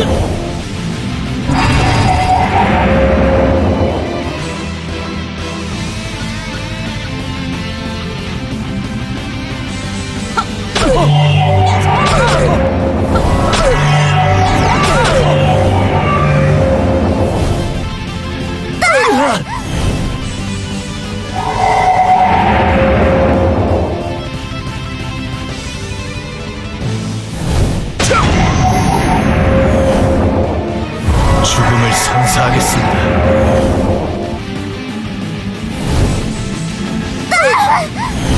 Ah! Ah!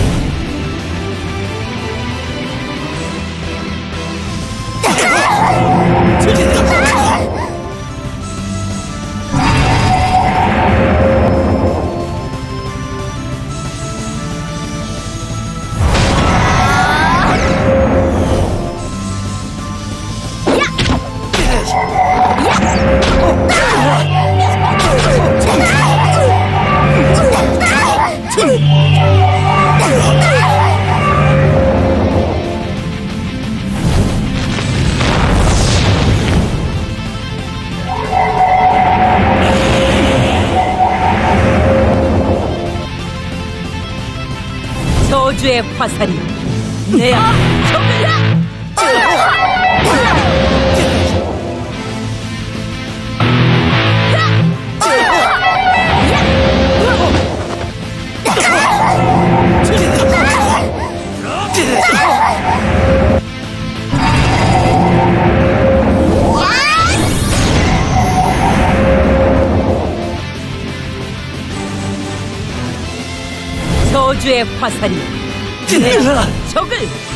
저주의 화살이 내 적을 저주의 화살이 내 적을 죽음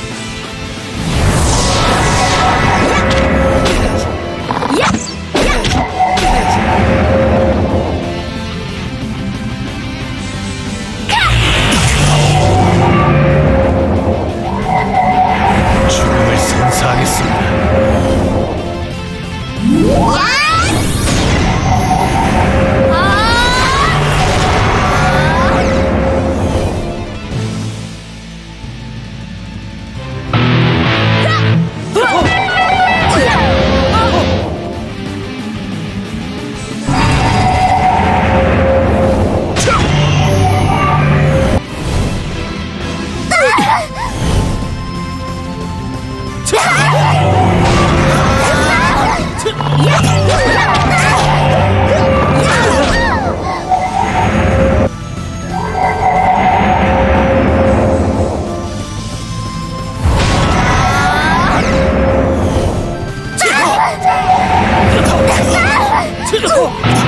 적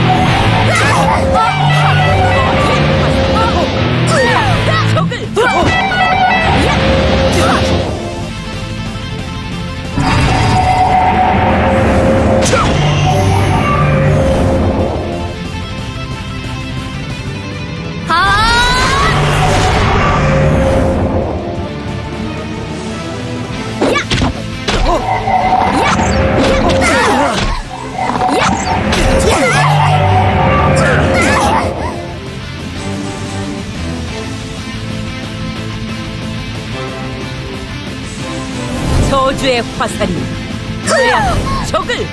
저주의 화살이 내 적을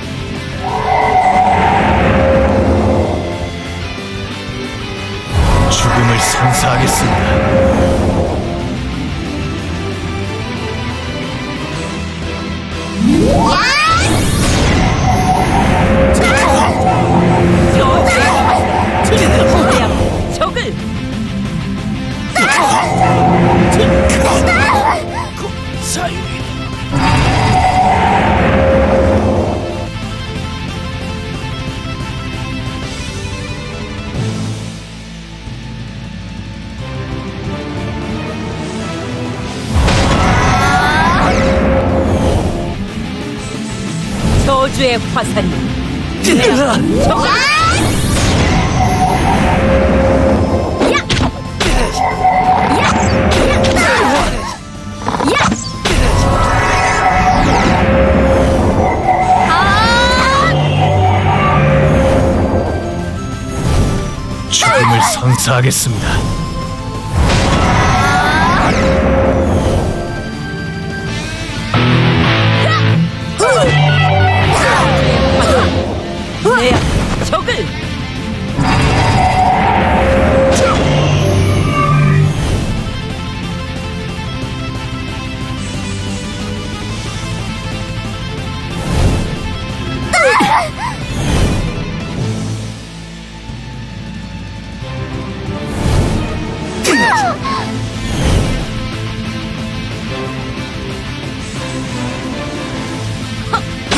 죽음을 선사하겠습니다. 저주의 화살이 내 적을 죽음을 선사하겠습니다.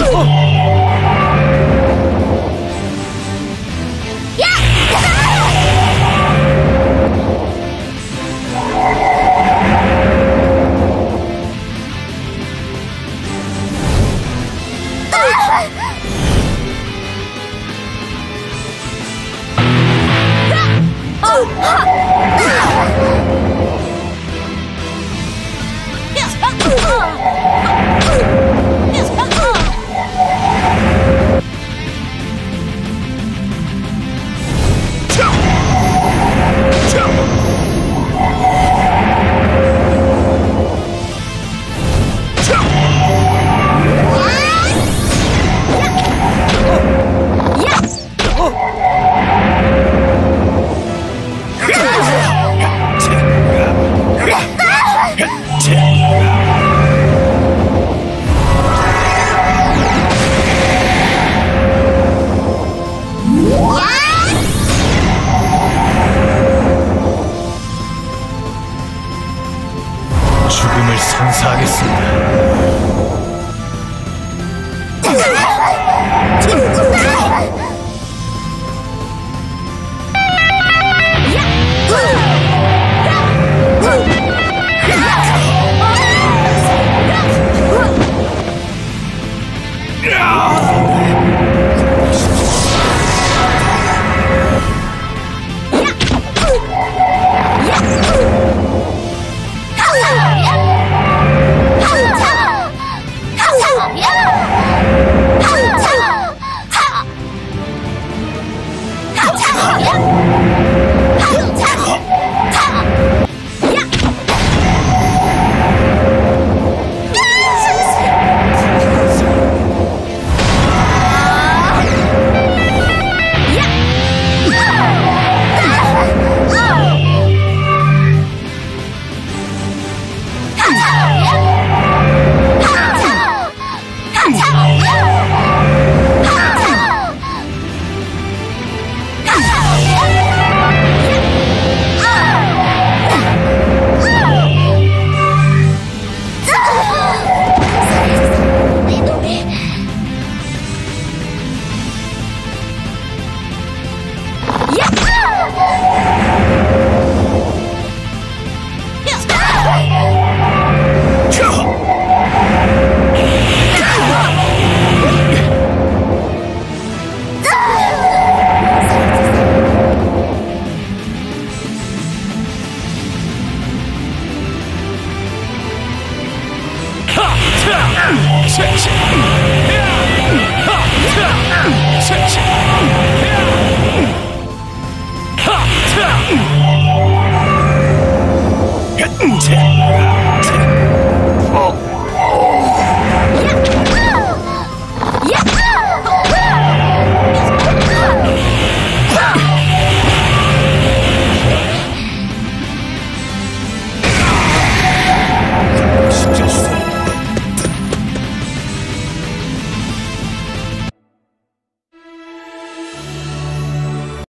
啊！죽음을 선사하겠습니다.